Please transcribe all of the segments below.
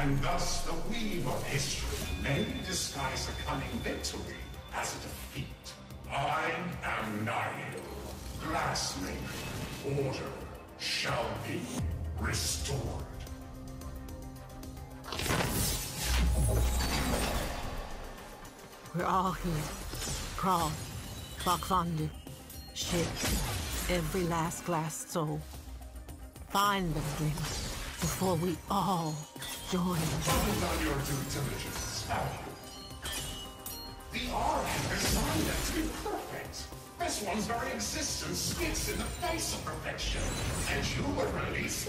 And thus the weave of history may disguise a coming victory as a defeat. I am Nihil, Glassmaker. Order shall be restored. We're all here. Crawl, Bakvandu, shit, every last glass soul. Find them, Dreamer, before we all join. Focus on your due diligence? The Ark designed it to be perfect. This one's very existence spits in the face of perfection. And you would release?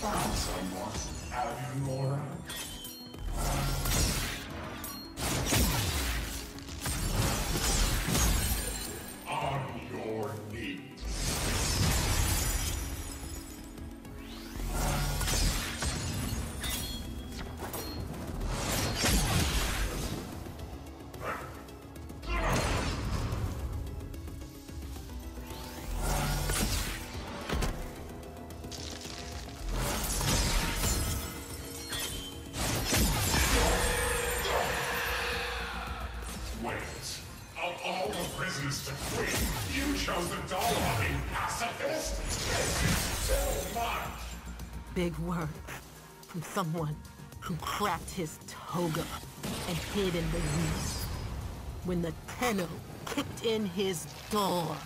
Found someone, have you, Nora? Big word from someone who cracked his toga and hid in the weeds when the Tenno kicked in his door.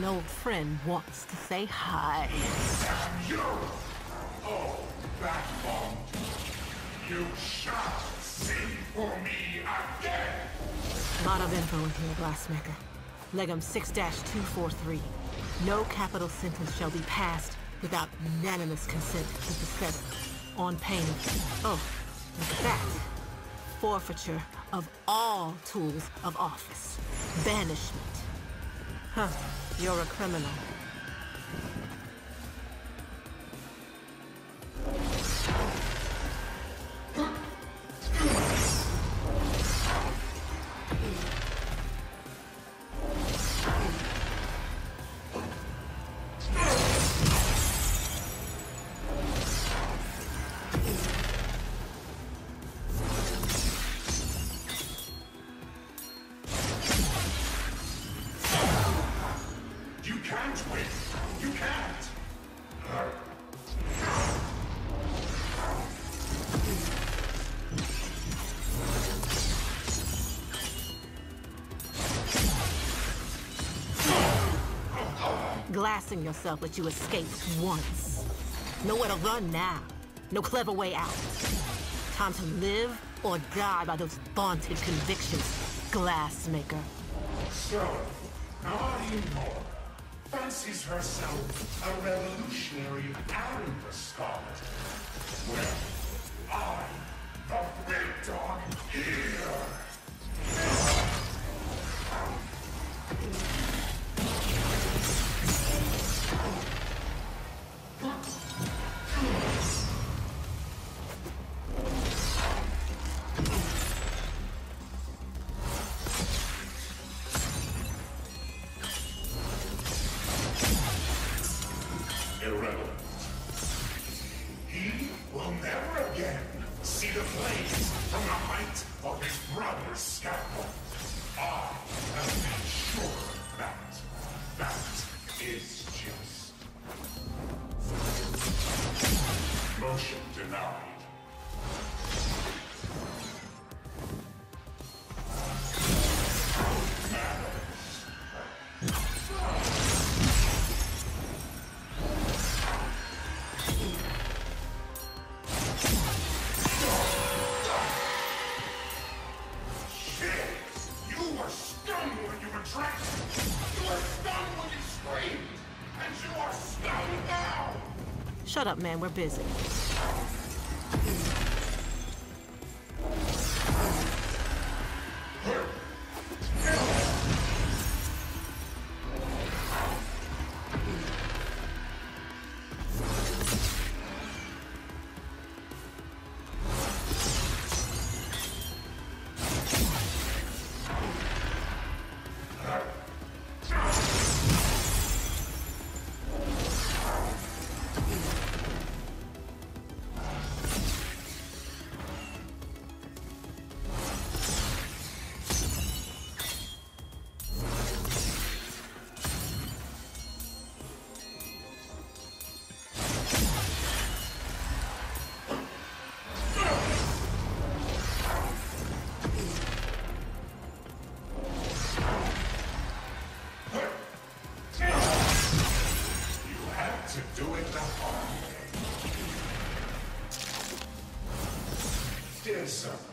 An old friend wants to say hi. You! Oh, backbone! You shall see for me again! Lot of info in here, Glassmaker. Legum 6-243. No capital sentence shall be passed without unanimous consent of the Senate. On pain of, oh, at that. Forfeiture of all tools of office. Banishment. Huh, you're a criminal. glassing yourself that you escaped once. Nowhere to run now. No clever way out. Time to live or die by those vaunted convictions, Glassmaker. So, Naima fancies herself a revolutionary and a scholar. Well, I, the Red Dog here. From the height of his brother's scaffold, I have made sure of that. That is just. Motion denied. Shut up, man. We're busy. Yes, sir.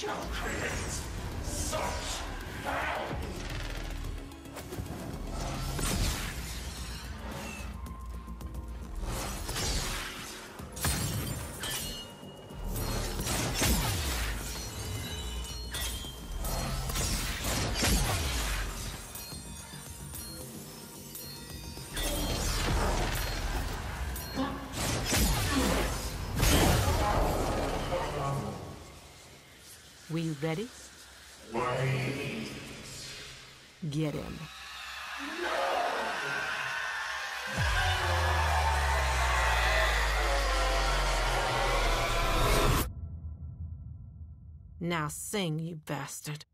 shall create such power! You ready? Wait. Get him. No! Now sing, you bastard.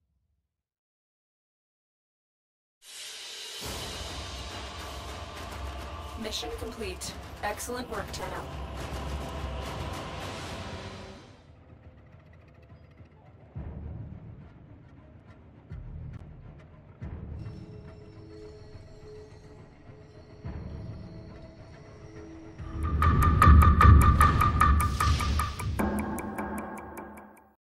Mission complete. Excellent work, Tenno.